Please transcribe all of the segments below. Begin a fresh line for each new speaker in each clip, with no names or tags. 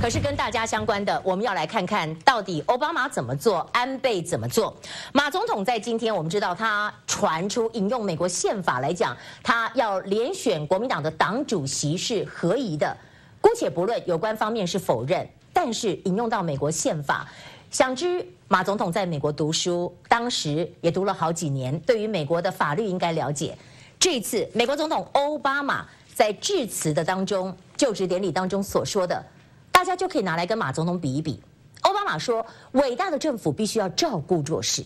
可是跟大家相关的，我们要来看看到底奥巴马怎么做，安倍怎么做。马总统在今天，我们知道他传出引用美国宪法来讲，他要连选国民党的党主席是合宜的。姑且不论有关方面是否认，但是引用到美国宪法，想知马总统在美国读书，当时也读了好几年，对于美国的法律应该了解。这一次，美国总统奥巴马在致辞的当中，就职典礼当中所说的。大家就可以拿来跟马总统比一比。奥巴马说：“伟大的政府必须要照顾弱势。”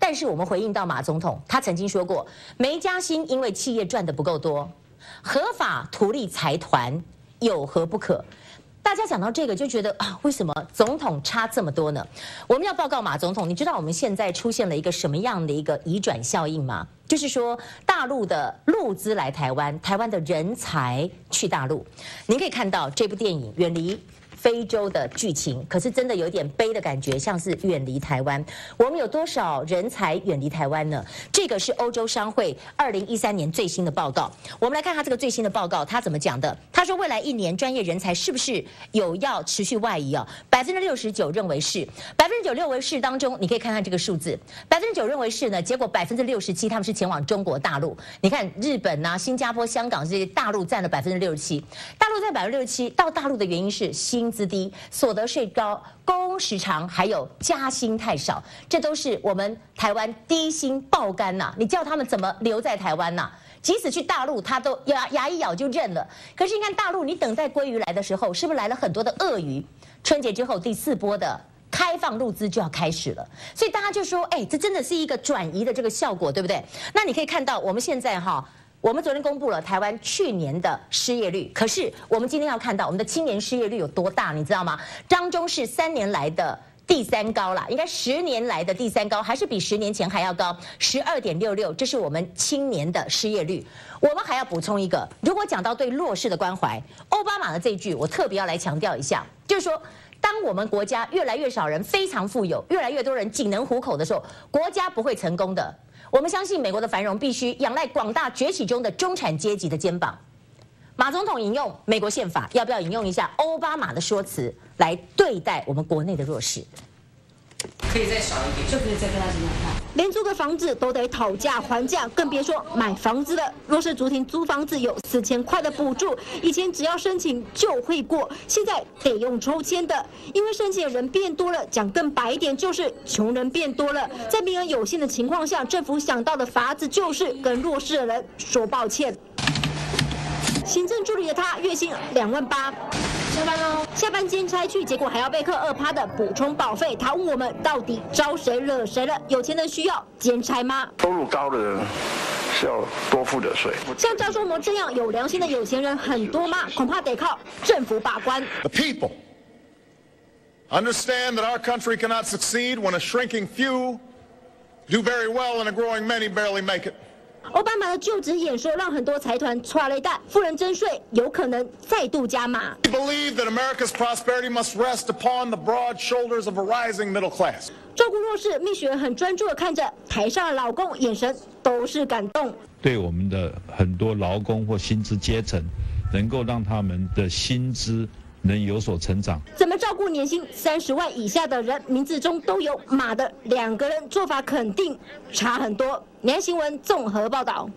但是我们回应到马总统，他曾经说过：“没加薪，因为企业赚的不够多。合法图利财团有何不可？”大家讲到这个就觉得啊，为什么总统差这么多呢？我们要报告马总统，你知道我们现在出现了一个什么样的一个移转效应吗？就是说大陆的陆资来台湾，台湾的人才去大陆。您可以看到这部电影《远离》。非洲的剧情，可是真的有点悲的感觉，像是远离台湾。我们有多少人才远离台湾呢？这个是欧洲商会二零一三年最新的报告。我们来看他这个最新的报告，他怎么讲的？他说，未来一年专业人才是不是有要持续外移啊？百分之六十九认为是，百分之九六为是当中，你可以看看这个数字，百分之九认为是呢，结果百分之六十七他们是前往中国大陆。你看日本呐、新加坡、香港这些大陆占了百分之六十七，大陆占百分之六十七，到大陆的原因是薪。资低、所得税高、工时长，还有加薪太少，这都是我们台湾低薪爆肝呐！你叫他们怎么留在台湾呐？即使去大陆，他都牙牙一咬就认了。可是你看大陆，你等待鲑鱼来的时候，是不是来了很多的鳄鱼？春节之后第四波的开放入资就要开始了，所以大家就说：哎，这真的是一个转移的这个效果，对不对？那你可以看到我们现在哈。我们昨天公布了台湾去年的失业率，可是我们今天要看到我们的青年失业率有多大，你知道吗？当中是三年来的第三高啦，应该十年来的第三高，还是比十年前还要高，十二点六六，这是我们青年的失业率。我们还要补充一个，如果讲到对弱势的关怀，奥巴马的这一句我特别要来强调一下，就是说，当我们国家越来越少人非常富有，越来越多人仅能糊口的时候，国家不会成功的。我们相信美国的繁荣必须仰赖广大崛起中的中产阶级的肩膀。马总统引用美国宪法，要不要引用一下奥巴马的说辞来对待我们国内的弱势？
可以再少一点，就可以再跟他怎么看？
连租个房子都得讨价还价，更别说买房子了。若是竹亭租房子有四千块的补助，以前只要申请就会过，现在得用抽签的。因为申请的人变多了，讲更白一点就是穷人变多了。在名额有限的情况下，政府想到的法子就是跟弱势的人说抱歉。行政助理的他月薪两万八。下班喽，下班兼差去，结果还要被扣二趴的补充保费。他问我们到底招谁惹谁了？有钱人需要兼差吗？
收入高的人是要多付点税。
像赵忠谋这样有良心的有钱人很多吗？恐怕得靠政府把关。
The people understand that our country cannot succeed when a shrinking few do very well and a growing many barely make it.
奥巴马的就职演说让很多财团抓雷弹，富人征税有可能再度加码。
We believe that America's prosperity must rest upon the broad shoulders of a rising middle class。
照顾弱势，蜜雪很专注的看着台上的老公，眼神都是感动。
对我们的很多劳工或薪资阶层，能够让他们的薪资。能有所成长。
怎么照顾年薪三十万以下的人？名字中都有“马”的两个人，做法肯定差很多。年新闻综合报道。